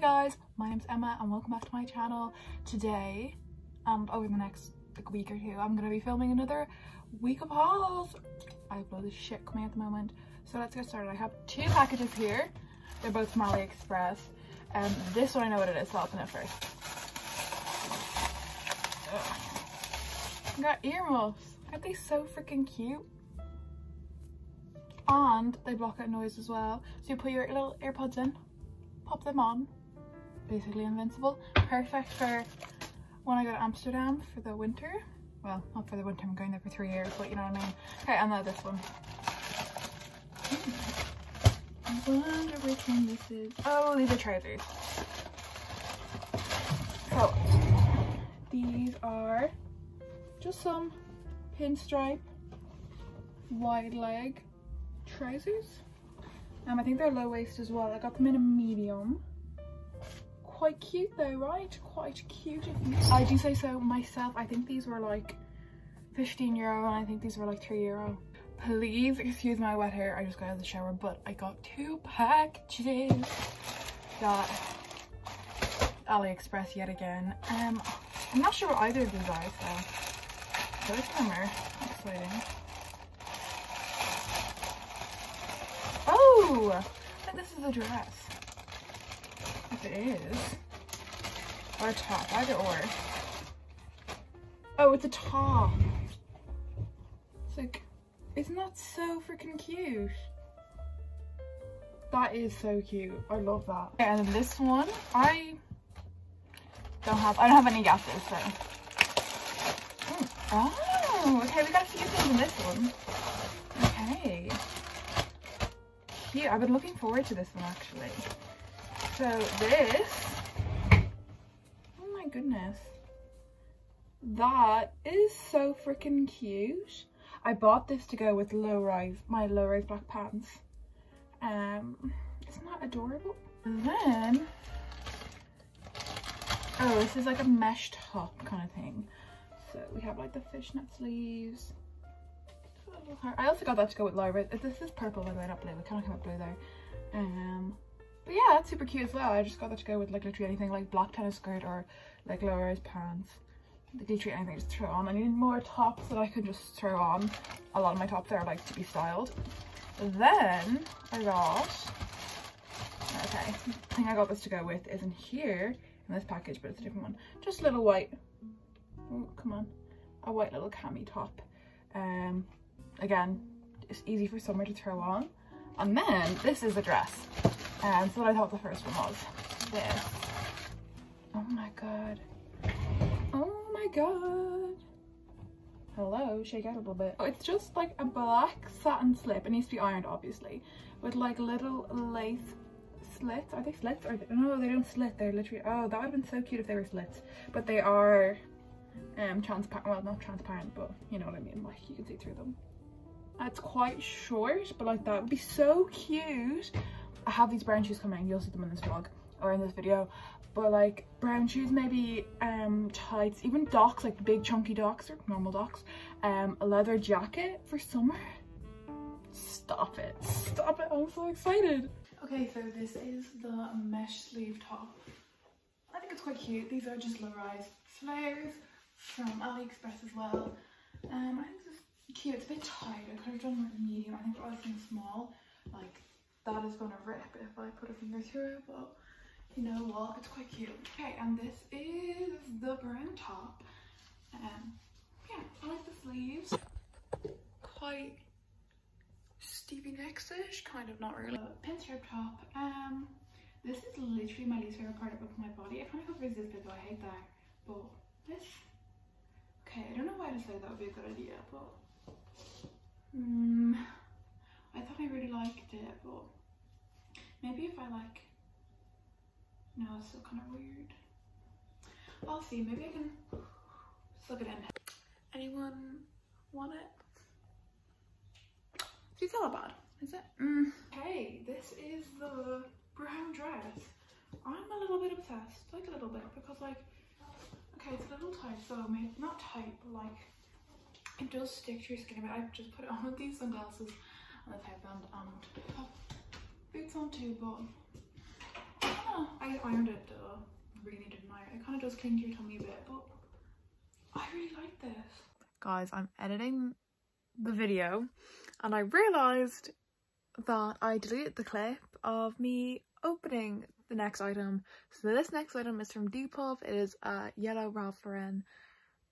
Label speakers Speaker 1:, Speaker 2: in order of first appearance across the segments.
Speaker 1: guys, my name's Emma and welcome back to my channel. Today, and over the next like, week or two, I'm to be filming another week of hauls. I have loads of shit coming at the moment. So let's get started. I have two packages here. They're both from AliExpress. Um, this one I know what it is, so I'll open it first. Ugh. I got earmuffs. Aren't they so freaking cute? And they block out noise as well. So you put your little earpods in, pop them on, basically invincible. Perfect for when I go to Amsterdam for the winter. Well, not for the winter, I'm going there for three years, but you know what I mean. Okay, and now this one. I wonder which one this is. Oh, these are trousers. So, these are just some pinstripe wide leg trousers. Um, I think they're low waist as well. I got them in a medium. Quite cute though, right? Quite cute. I do say so myself. I think these were like 15 euro and I think these were like 3 euro. Please excuse my wet hair. I just got out of the shower, but I got two packages. Got AliExpress yet again. Um, I'm not sure what either of these are, so of them exciting. Oh, I think this is a dress. If it is. Or a top, either or. Oh, it's a top. It's like, isn't that so freaking cute? That is so cute. I love that. And this one, I don't have, I don't have any guesses, so. Hmm. Oh, okay, we got a few things in this one. Okay. Cute. I've been looking forward to this one actually. So this, oh my goodness. That is so freaking cute. I bought this to go with low rise, my low rise black pants. Um, isn't that adorable? And then, oh, this is like a mesh top kind of thing. So we have like the fishnet sleeves. I also got that to go with Laura. This is purple by the way, not blue. We kind of came out blue there. Um, but yeah, that's super cute as well. I just got that to go with like literally anything like black tennis skirt or like low rise pants literally anything to throw on. I needed more tops that I could just throw on. A lot of my tops are like to be styled. Then I got, okay, the thing I got this to go with isn't here in this package, but it's a different one. Just a little white, oh, come on, a white little cami top. Um, again, it's easy for summer to throw on. And then this is a dress. And so I thought the first one was this. Oh my God Oh my god. Hello, shake out a little bit. Oh, it's just like a black satin slip. It needs to be ironed, obviously, with like little lace slits. Are they slits? Or they, no, they don't slit. They're literally. Oh, that would have been so cute if they were slits. But they are um transparent. Well, not transparent, but you know what I mean. Like you can see through them. It's quite short, but like that would be so cute. I have these brown shoes coming. You'll see them in this vlog or in this video but like brown shoes maybe um tights even docks like big chunky docks or normal docks um a leather jacket for summer. Stop it. Stop it. I'm so excited. Okay so this is the mesh sleeve top. I think it's quite cute. These are just low-rise flares from aliexpress as well. Um i think this is cute. It's a bit tight. I could have done more medium. I think i was thinking small like that is gonna rip if i put a finger through it but you know what? It's quite cute. Okay and this is the brown top. Um yeah i like the sleeves. Quite Stevie Nicks-ish kind of not really. Uh, pinstripe top. Um this is literally my least favorite part of my body. I kind of this bit though. I hate that. But this okay i don't know why i decided that would be a good idea but um, i thought i really liked it but maybe if i like no, it's still kind of weird. I'll see, maybe I can slip it in. Anyone want it? She's not bad, is it? Mm. Hey, this is the brown dress. I'm a little bit obsessed, like a little bit, because like, okay, it's a little tight, so maybe not tight, but like, it does stick to your skin a bit. I've just put it on with these sunglasses and this headband and boots on too, but I ironed it though. Really didn't iron. It kind of does cling to your tummy a bit, but I really like this. Guys, I'm editing the video and I realised that I deleted the clip of me opening the next item. So this next item is from Depop. It is a yellow Ralph Lauren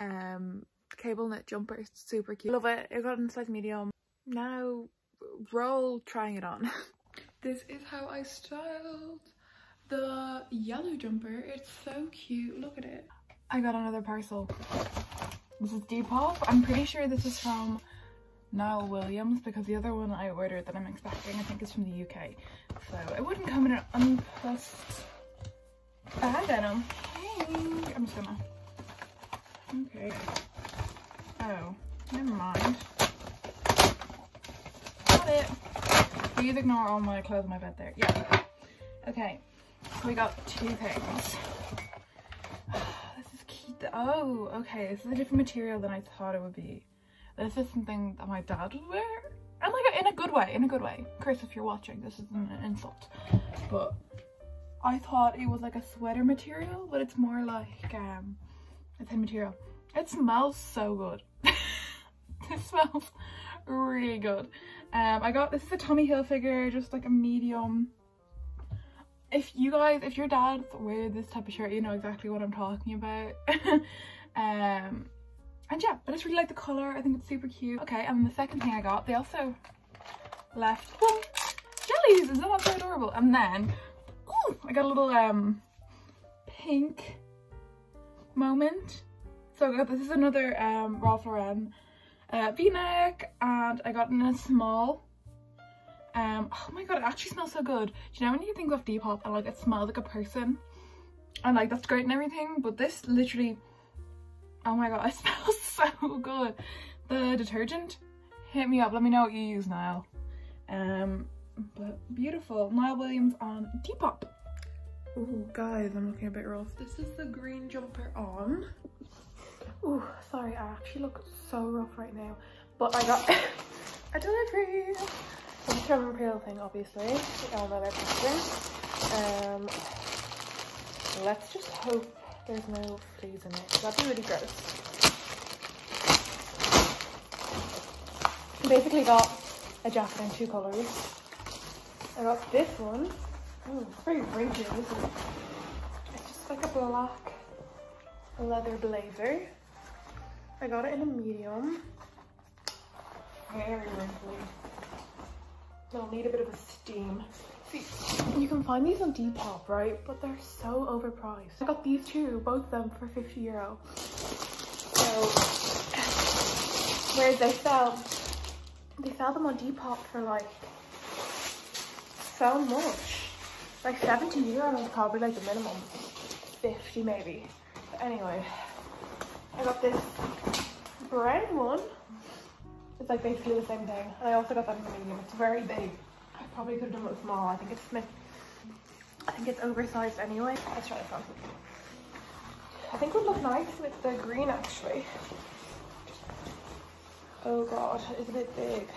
Speaker 1: um, cable knit jumper. It's super cute. Love it. I got in size medium. Now roll trying it on. this is how I styled the yellow jumper. It's so cute. Look at it. I got another parcel. This is Depop. I'm pretty sure this is from Niall Williams because the other one I ordered that I'm expecting I think is from the UK. So it wouldn't come in an unpressed bag denim. Hey, I'm just gonna. Okay. Oh, never mind. Got it. Please ignore all my clothes in my bed there. Yeah. Okay. So we got two things. this is cute. Oh, okay. This is a different material than I thought it would be. This is something that my dad would wear. And like in a good way, in a good way. Chris, if you're watching, this is an insult. But I thought it was like a sweater material, but it's more like um a thin material. It smells so good. it smells really good. Um, I got, this is a Tommy Hilfiger, figure just like a medium. If you guys, if your dads wear this type of shirt, you know exactly what I'm talking about. um, and yeah, but I just really like the colour. I think it's super cute. Okay, and the second thing I got, they also left well, jellies. Is that not so adorable? And then, ooh, I got a little um pink moment. So I got this is another um Ralph Lauren uh, v-neck, and I got in a small. Um, oh my god, it actually smells so good. Do you know when you think of Depop and like it smells like a person? And like that's great and everything, but this literally Oh my god, it smells so good. The detergent, hit me up. Let me know what you use, Niall. Um, but beautiful. Niall Williams on Depop. Oh, guys, I'm looking a bit rough. This is the green jumper on. Oh, sorry, I actually look so rough right now. But I got a delivery. It's a German Pale thing, obviously. Um, let's just hope there's no fleas in it. That'd be really gross. Basically got a jacket in two colours. I got this one. Oh, it's very wrinkly, isn't it? It's just like a black leather blazer. I got it in a medium. Very wrinkly. I'll need a bit of a steam. See, You can find these on Depop, right? But they're so overpriced. I got these two, both of them for 50 euro. So, whereas they sell, they sell them on Depop for like, so much. Like 70 euro is probably like the minimum. 50 maybe. But anyway, I got this brown one. It's like basically the same thing. And I also got that in the medium. It's very big I probably could have done it small. I think it's I think it's oversized anyway. Let's try this on. I think it would look nice with the green actually. Oh god, it's a bit big.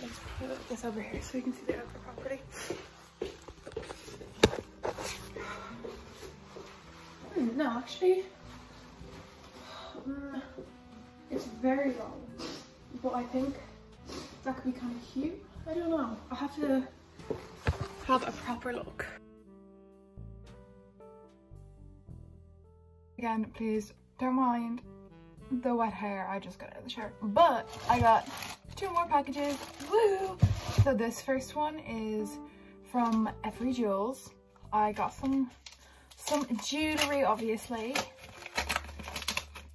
Speaker 1: Let's put this over here so you can see the outfit properly. Hmm, no, actually, um, it's very long, but I think that could be kind of cute. I don't know. I have to have a proper look. Again, please don't mind the wet hair. I just got out of the shower. But I got two more packages. Woo! So this first one is from Evry Jewels. I got some some jewelry, obviously.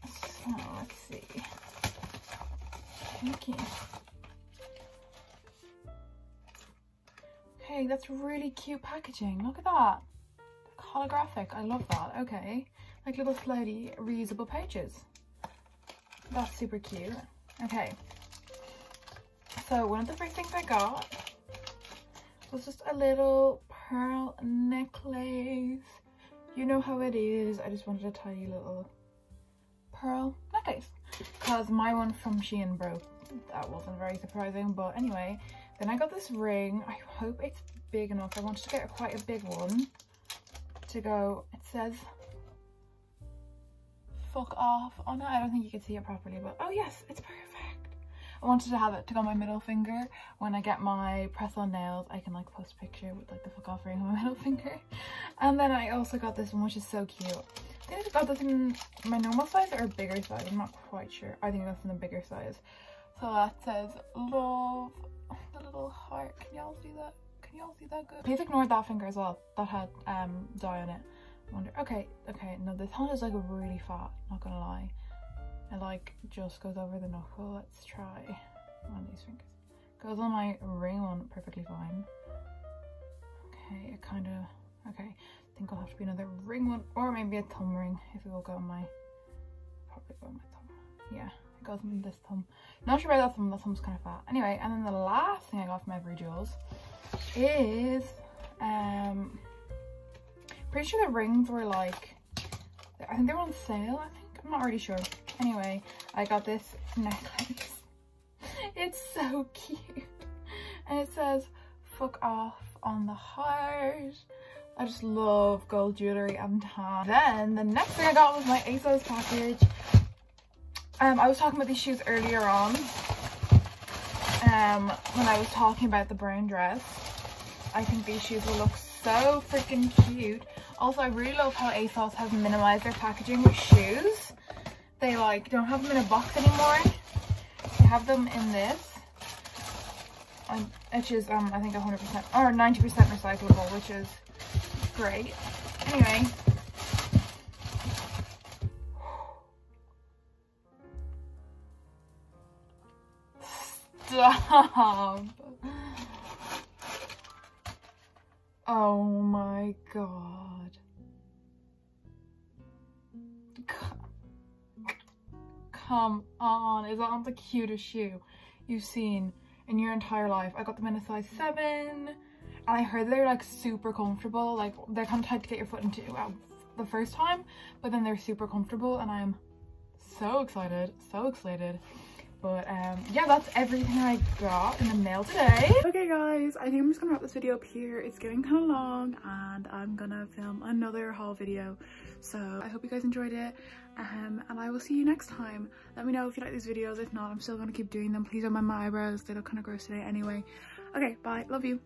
Speaker 1: So let's see. Okay. Okay, that's really cute packaging. Look at that. Holographic. I love that. Okay. Like little floaty reusable pages. That's super cute. Okay. So one of the first things I got was just a little pearl necklace. You know how it is. I just wanted a tiny little pearl necklace. Because my one from Shein broke. That wasn't very surprising. But anyway, Then I got this ring. I hope it's big enough. I wanted to get quite a big one to go. It says fuck off oh, on it. I don't think you can see it properly, but oh yes, it's perfect. I wanted to have it to go on my middle finger. When I get my press-on nails, I can like post a picture with like the fuck off ring on my middle finger. And then I also got this one, which is so cute. I think I got this in my normal size or bigger size. I'm not quite sure. I think that's in the bigger size. So that says love, the little heart. Can y'all see that? Can y'all see that good? Please ignore that finger as well. That had um dye on it. I wonder, okay, okay, no, this hand is like really fat, not gonna lie. It like just goes over the knuckle. Let's try one of these fingers. Goes on my ring one perfectly fine. Okay, it kind of, okay. I think I'll have to be another ring one or maybe a thumb ring if it will go on my, probably go on my thumb. Yeah, goes on this thumb. Not sure about that thumb, that thumb's kind of fat. Anyway, and then the last thing I got from Evry Jewels is, um, pretty sure the rings were like, I think they were on sale, I think. I'm not really sure. Anyway, I got this necklace. It's so cute. And it says, fuck off on the heart. I just love gold jewellery and tan. Then the next thing I got was my ASOS package. Um, I was talking about these shoes earlier on. Um, when I was talking about the brown dress. I think these shoes will look so freaking cute. Also, I really love how ASOS has minimized their packaging with shoes. They like don't have them in a box anymore. They have them in this. Which is um I think 100% or 90% recyclable, which is great. Anyway. Stop. Oh my god. Come on, is that the cutest shoe you've seen in your entire life? I got them in a size 7 and I heard they're like super comfortable. Like they're kind of tight to get your foot into well, the first time, but then they're super comfortable and I'm so excited, so excited. But um, yeah, that's everything I got in the mail today. Okay guys, I think I'm just gonna wrap this video up here. It's getting kind of long and I'm gonna film another haul video. So I hope you guys enjoyed it um, and I will see you next time. Let me know if you like these videos. If not, I'm still gonna keep doing them. Please don't mind my eyebrows. They look kind of gross today anyway. Okay, bye. Love you.